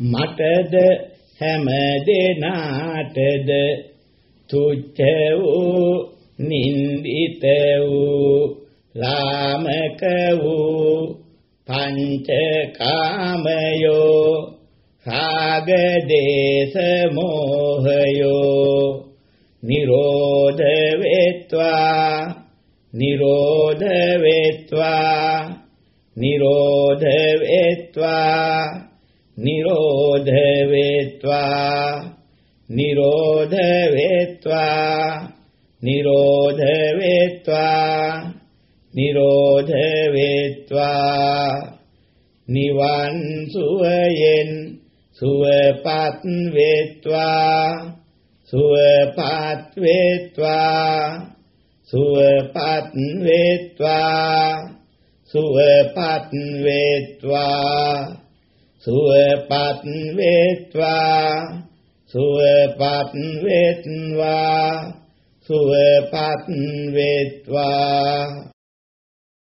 මටද හැම දෙනාටද තුච්ඡ වූ නින්දිත වූ ලාමක වූ පංචකාමයෝ රාග දේශ මොහයෝ නිරෝධ වෙත්වා නිරෝධ වෙත්වා නිරෝධ වෙත්වා නිරෝධ වේත්වා නිරෝධ වේත්වා නිරෝධ වේත්වා නිරෝධ වේත්වා නිවන් සුවයෙන් සුවපත් වේත්වා සුවපත් වේත්වා සුවපත් වේත්වා සුවපත් වේත්වා සුවපත් වේත්වා සුවපත් වේත්වා සුවපත් වේත්වා